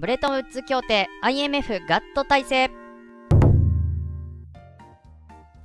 ブレトンウッズ協定 IMF ガット体制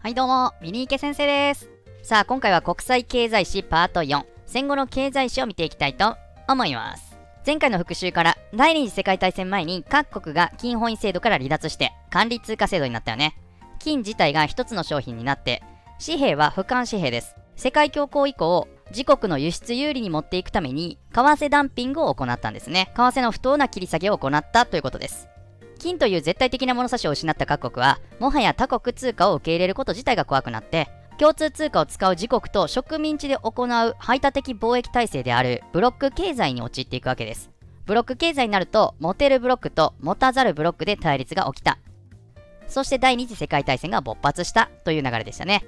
はいどうも、ミニーケ先生です。さあ、今回は国際経済史パート4、戦後の経済史を見ていきたいと思います。前回の復習から第二次世界大戦前に各国が金本位制度から離脱して管理通貨制度になったよね。金自体が一つの商品になって紙幣は俯瞰紙幣です。世界恐慌以降、自国の輸出有利に持っていくために、為替ダンピングを行ったんですね。為替の不当な切り下げを行ったということです。金という絶対的な物差しを失った各国は、もはや他国通貨を受け入れること自体が怖くなって、共通通貨を使う自国と植民地で行う排他的貿易体制であるブロック経済に陥っていくわけです。ブロック経済になると、持てるブロックと持たざるブロックで対立が起きた。そして第二次世界大戦が勃発したという流れでしたね。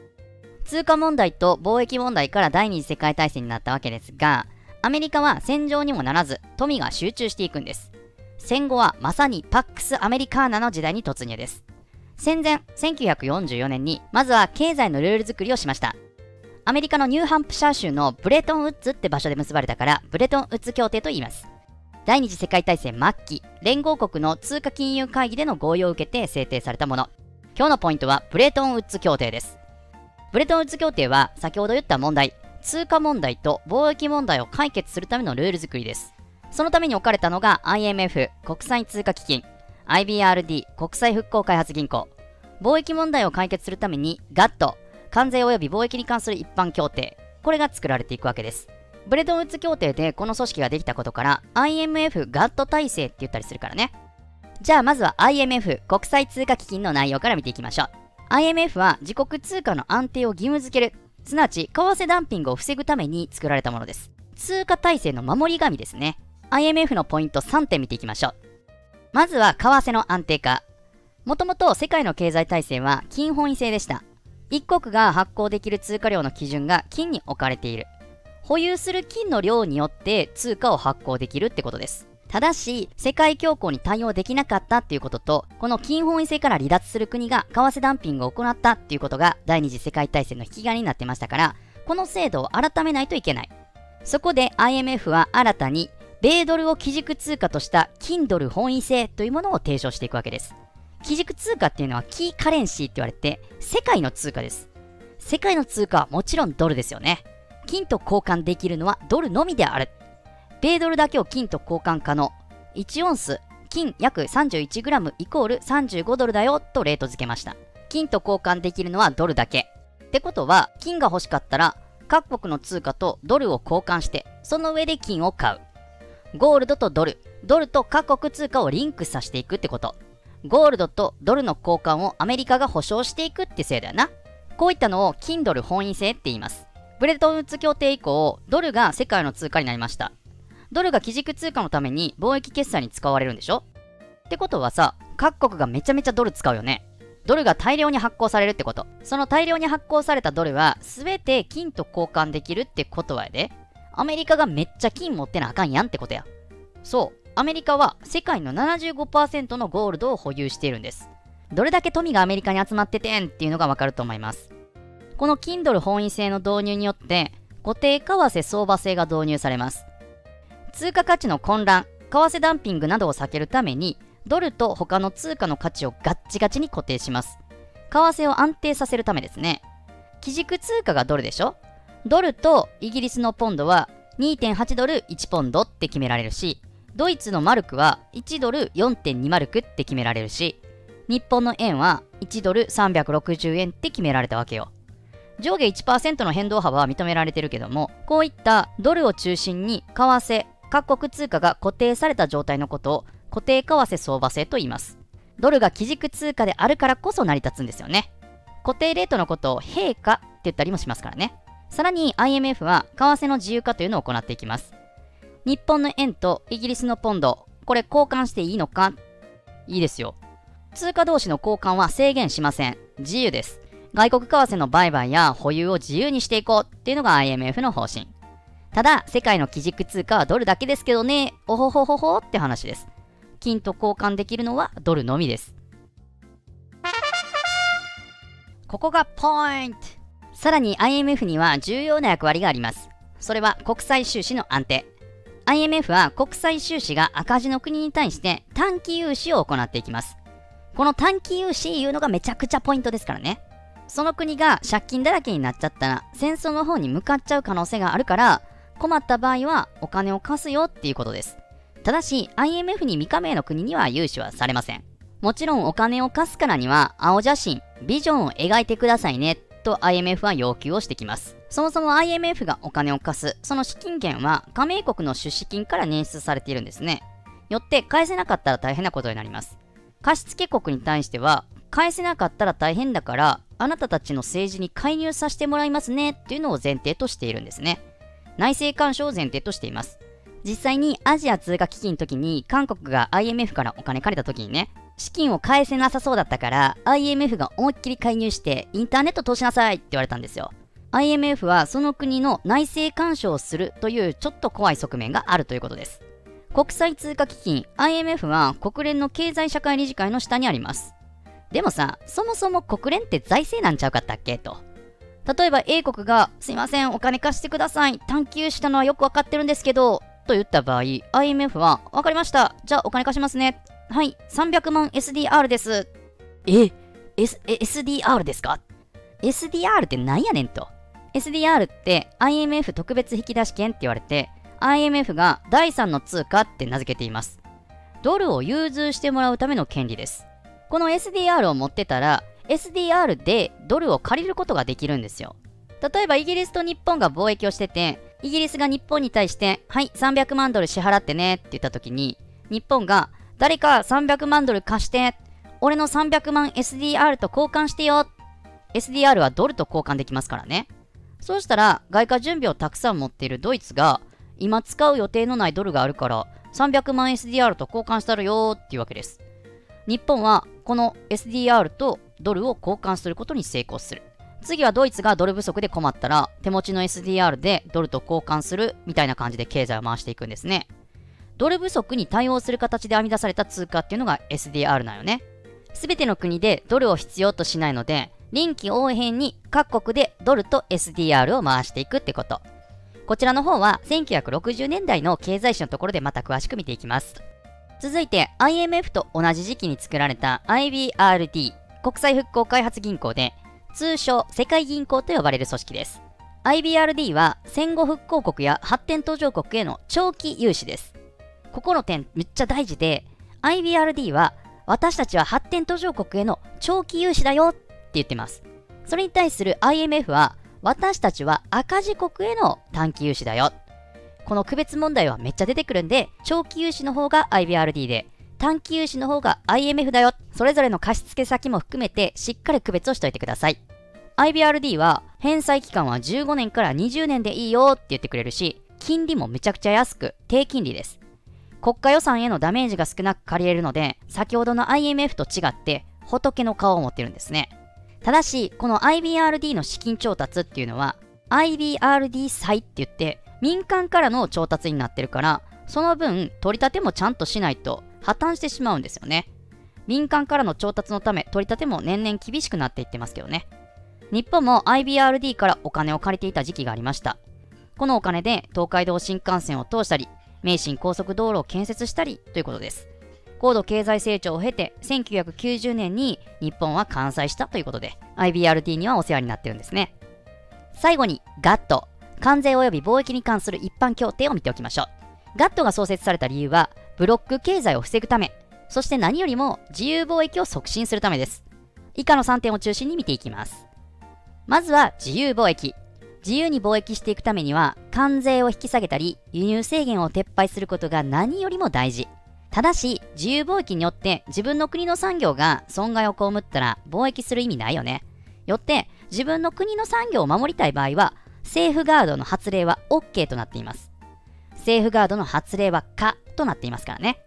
通貨問題と貿易問題から第二次世界大戦になったわけですが、アメリカは戦場にもならず、富が集中していくんです。戦後はまさにパックス・アメリカーナの時代に突入です。戦前、1944年に、まずは経済のルール作りをしました。アメリカのニューハンプシャー州のブレトンウッズって場所で結ばれたから、ブレトンウッズ協定と言います。第二次世界大戦末期、連合国の通貨金融会議での合意を受けて制定されたもの。今日のポイントは、ブレトンウッズ協定です。ブレトンウッズ協定は先ほど言った問題、通貨問題と貿易問題を解決するためのルール作りです。そのために置かれたのが IMF 国際通貨基金、IBRD 国際復興開発銀行、貿易問題を解決するために GATT 関税及び貿易に関する一般協定、これが作られていくわけです。ブレトンウッズ協定でこの組織ができたことから IMF ガット体制って言ったりするからね。じゃあまずは IMF 国際通貨基金の内容から見ていきましょう。IMF は自国通貨の安定を義務付ける、すなわち為替ダンピングを防ぐために作られたものです。通貨体制の守り神ですね。IMF のポイント3点見ていきましょう。まずは為替の安定化。もともと世界の経済体制は金本位制でした。一国が発行できる通貨量の基準が金に置かれている。保有する金の量によって通貨を発行できるってことです。ただし、世界恐慌に対応できなかったっていうことと、この金本位制から離脱する国が為替ダンピングを行ったっていうことが第二次世界大戦の引き金になってましたから、この制度を改めないといけない。そこで IMF は新たに、米ドルを基軸通貨とした金ドル本位制というものを提唱していくわけです。基軸通貨っていうのはキーカレンシーって言われて、世界の通貨です。世界の通貨はもちろんドルですよね。金と交換できるのはドルのみである。米ドルだけを金と交換可能。1オンス、金約 31g イコール35ドルだよとレート付けました。金と交換できるのはドルだけ。ってことは、金が欲しかったら、各国の通貨とドルを交換して、その上で金を買う。ゴールドとドル、ドルと各国通貨をリンクさせていくってこと。ゴールドとドルの交換をアメリカが保証していくってせいだよな。こういったのを金ドル本位制って言います。ブレトンウッズ協定以降、ドルが世界の通貨になりました。ドルが基軸通貨のために貿易決済に使われるんでしょ？ってことはさ、各国がめちゃめちゃドル使うよね。ドルが大量に発行されるってこと。その大量に発行されたドルは全て金と交換できるってことはやで。アメリカがめっちゃ金持ってなあかんやんってことや。そう。アメリカは世界の75%のゴールドを保有しているんです。どれだけ富がアメリカに集まっててんっていうのがわかると思います。この金ドル本位制の導入によって固定為替相場制が導入されます。通貨価値の混乱、為替ダンピングなどを避けるために、ドルと他の通貨の価値をガッチガチに固定します。為替を安定させるためですね。基軸通貨がドルでしょ？ドルとイギリスのポンドは2.8ドル1ポンドって決められるし、ドイツのマルクは1ドル4.2マルクって決められるし、日本の円は1ドル360円って決められたわけよ。上下1%の変動幅は認められてるけども、こういったドルを中心に為替、各国通貨が固定された状態のことを固定為替相場制と言います。ドルが基軸通貨であるからこそ成り立つんですよね。固定レートのことを陛下って言ったりもしますからね。さらに IMF は為替の自由化というのを行っていきます。日本の円とイギリスのポンド、これ交換していいのか？いいですよ。通貨同士の交換は制限しません。自由です。外国為替の売買や保有を自由にしていこうっていうのが IMF の方針。ただ、世界の基軸通貨はドルだけですけどね、おほほほほって話です。金と交換できるのはドルのみです。ここがポイントさらに IMF には重要な役割があります。それは国際収支の安定。IMF は国際収支が赤字の国に対して短期融資を行っていきます。この短期融資いうのがめちゃくちゃポイントですからね。その国が借金だらけになっちゃったら戦争の方に向かっちゃう可能性があるから困った場合はお金を貸すよっていうことです。ただし IMF に未加盟の国には融資はされません。もちろんお金を貸すからには青写真、ビジョンを描いてくださいねと IMF は要求をしてきます。そもそも IMF がお金を貸す、その資金源は加盟国の出資金から捻出されているんですね。よって返せなかったら大変なことになります。貸付国に対しては返せなかったら大変だからあなたたちの政治に介入させてもらいますねっていうのを前提としているんですね。内政干渉を前提としています。実際にアジア通貨危機の時に韓国が IMF からお金借りた時にね、資金を返せなさそうだったから IMF が思いっきり介入してインターネット通しなさいって言われたんですよ。IMF はその国の内政干渉をするというちょっと怖い側面があるということです。国際通貨基金 IMF は国連の経済社会理事会の下にあります。でもさ、そもそも国連って財政なんちゃうかったっけと。例えば A 国が、すいません、お金貸してください。探求したのはよくわかってるんですけど、と言った場合、IMF は、わかりました。じゃあお金貸しますね。はい、300万 SDR です。え、S、SDR ですか ?SDR って何やねんと。SDR って IMF 特別引き出し権って言われて、IMF が第3の通貨って名付けています。ドルを融通してもらうための権利です。この SDR を持ってたら、SDR でドルを借りることができるんですよ。例えばイギリスと日本が貿易をしてて、イギリスが日本に対して、はい、300万ドル支払ってねって言った時に、日本が、誰か300万ドル貸して、俺の300万 SDR と交換してよ。SDR はドルと交換できますからね。そうしたら、外貨準備をたくさん持っているドイツが、今使う予定のないドルがあるから、300万 SDR と交換したらよっていうわけです。日本はこの SDR とドルを交換することに成功する。次はドイツがドル不足で困ったら、手持ちの SDR でドルと交換するみたいな感じで経済を回していくんですね。ドル不足に対応する形で編み出された通貨っていうのが SDR なんよね。すべての国でドルを必要としないので、臨機応変に各国でドルと SDR を回していくってこと。こちらの方は1960年代の経済史のところでまた詳しく見ていきます。続いて IMF と同じ時期に作られた IBRD 国際復興開発銀行で通称世界銀行と呼ばれる組織です。IBRD は戦後復興国や発展途上国への長期融資です。ここの点めっちゃ大事で IBRD は私たちは発展途上国への長期融資だよって言ってます。それに対する IMF は、私たちは赤字国への短期融資だよ。この区別問題はめっちゃ出てくるんで、長期融資の方が IBRD で、短期融資の方が IMF だよ。それぞれの貸付先も含めてしっかり区別をしておいてください。IBRD は返済期間は15年から20年でいいよって言ってくれるし、金利もめちゃくちゃ安く、低金利です。国家予算へのダメージが少なく借りれるので、先ほどの IMF と違って仏の顔を持ってるんですね。ただし、この IBRD の資金調達っていうのは、IBRD 債って言って、民間からの調達になってるから、その分、取り立てもちゃんとしないと破綻してしまうんですよね。民間からの調達のため、取り立ても年々厳しくなっていってますけどね。日本も IBRD からお金を借りていた時期がありました。このお金で東海道新幹線を通したり、名神高速道路を建設したりということです。高度経済成長を経て1990年に日本は完済したということで IBRD にはお世話になってるんですね最後に GATT 関税及び貿易に関する一般協定を見ておきましょう GATT が創設された理由はブロック経済を防ぐためそして何よりも自由貿易を促進するためです以下の3点を中心に見ていきますまずは自由貿易自由に貿易していくためには関税を引き下げたり輸入制限を撤廃することが何よりも大事ただし、自由貿易によって自分の国の産業が損害を被ったら貿易する意味ないよね。よって、自分の国の産業を守りたい場合は、セーフガードの発令は OK となっています。セーフガードの発令は可となっていますからね。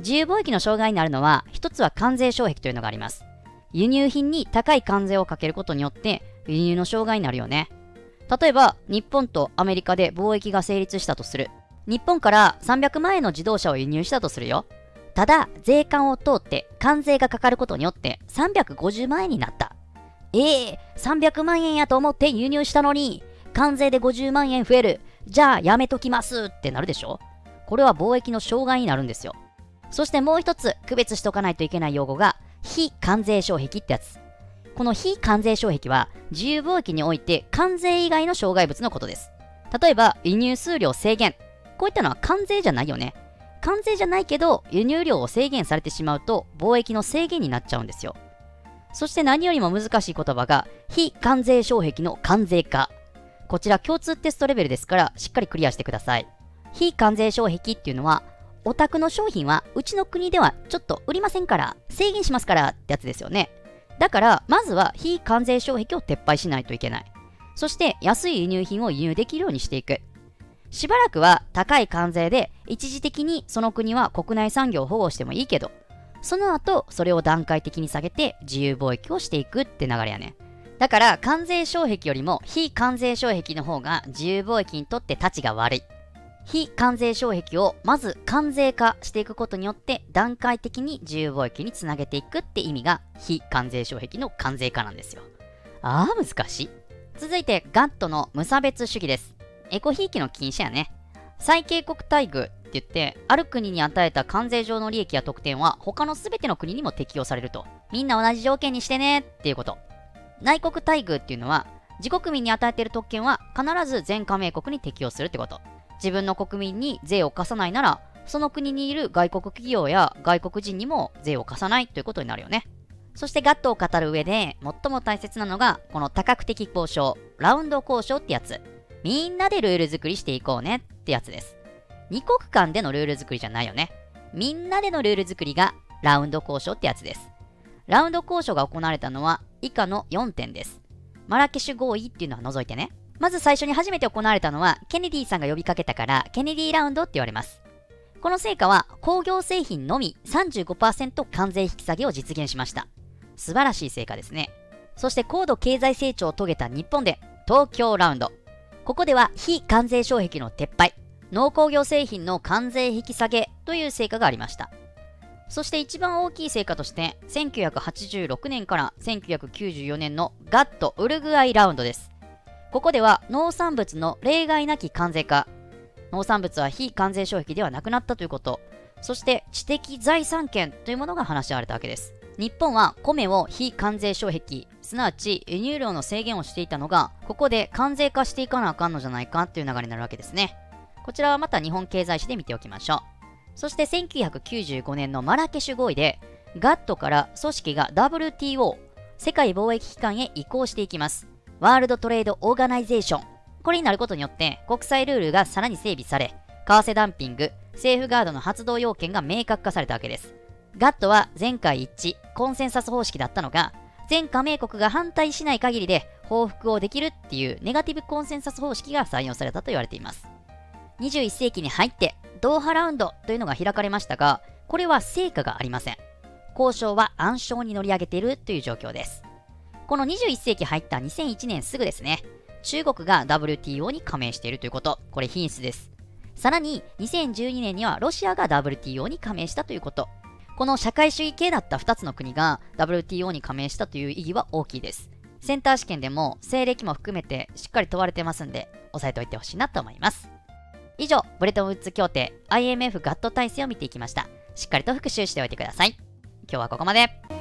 自由貿易の障害になるのは、一つは関税障壁というのがあります。輸入品に高い関税をかけることによって、輸入の障害になるよね。例えば、日本とアメリカで貿易が成立したとする。日本から300万円の自動車を輸入したとするよ。ただ、税関を通って関税がかかることによって350万円になった。ええー、300万円やと思って輸入したのに、関税で50万円増える。じゃあやめときますってなるでしょ？これは貿易の障害になるんですよ。そしてもう一つ区別しとかないといけない用語が非関税障壁ってやつ。この非関税障壁は自由貿易において関税以外の障害物のことです。例えば輸入数量制限。こういったのは関税じゃないよね。関税じゃないけど輸入量を制限されてしまうと貿易の制限になっちゃうんですよ。そして何よりも難しい言葉が非関税障壁の関税化。こちら共通テストレベルですからしっかりクリアしてください。非関税障壁っていうのはお宅の商品はうちの国ではちょっと売りませんから制限しますからってやつですよね。だからまずは非関税障壁を撤廃しないといけない。そして安い輸入品を輸入できるようにしていく。しばらくは高い関税で一時的にその国は国内産業を保護してもいいけど、その後それを段階的に下げて自由貿易をしていくって流れやね。だから関税障壁よりも非関税障壁の方が自由貿易にとって立ちが悪い。非関税障壁をまず関税化していくことによって段階的に自由貿易につなげていくって意味が非関税障壁の関税化なんですよ。ああ、難しい。続いて、ガットの無差別主義です。エコひいきの禁止やね。最恵国待遇って言って、ある国に与えた関税上の利益や特典は他の全ての国にも適用されると。みんな同じ条件にしてねっていうこと。内国待遇っていうのは、自国民に与えている特権は必ず全加盟国に適用するってこと。自分の国民に税を課さないなら、その国にいる外国企業や外国人にも税を課さないということになるよね。そしてガットを語る上で最も大切なのが、この多角的交渉、ラウンド交渉ってやつ。みんなでルール作りしていこうねってやつです。2国間でのルール作りじゃないよね。みんなでのルール作りがラウンド交渉ってやつです。ラウンド交渉が行われたのは以下の4点です。マラケシュ合意っていうのは除いてね。まず最初に初めて行われたのは、ケネディさんが呼びかけたから、ケネディラウンドって言われます。この成果は、工業製品のみ35%関税引き下げを実現しました。素晴らしい成果ですね。そして高度経済成長を遂げた日本で、東京ラウンド。ここでは非関税障壁の撤廃、農工業製品の関税引き下げという成果がありました。そして一番大きい成果として、1986年から1994年のガットウルグアイラウンドです。ここでは農産物の例外なき関税化、農産物は非関税消費ではなくなったということ、そして知的財産権というものが話し合われたわけです。日本は米を非関税障壁、すなわち輸入量の制限をしていたのが、ここで関税化していかなあかんのじゃないかという流れになるわけですね。こちらはまた日本経済史で見ておきましょう。そして1995年のマラケシュ合意で、ガットから組織が WTO、世界貿易機関へ移行していきます。ワールドトレードオーガナイゼーション。これになることによって国際ルールがさらに整備され、為替ダンピング、セーフガードの発動要件が明確化されたわけです。ガットは前回一致、コンセンサス方式だったのが、全加盟国が反対しない限りで報復をできるっていうネガティブコンセンサス方式が採用されたと言われています。21世紀に入ってドーハラウンドというのが開かれましたが、これは成果がありません。交渉は暗礁に乗り上げているという状況です。この21世紀入った2001年すぐですね、中国が WTO に加盟しているということ、これ品質です。さらに2012年にはロシアが WTO に加盟したということ。この社会主義系だった2つの国が WTO に加盟したという意義は大きいです。センター試験でも西暦も含めてしっかり問われてますんで、押さえておいてほしいなと思います。以上、ブレトンウッズ協定 IMF ガット体制を見ていきました。しっかりと復習しておいてください。今日はここまで。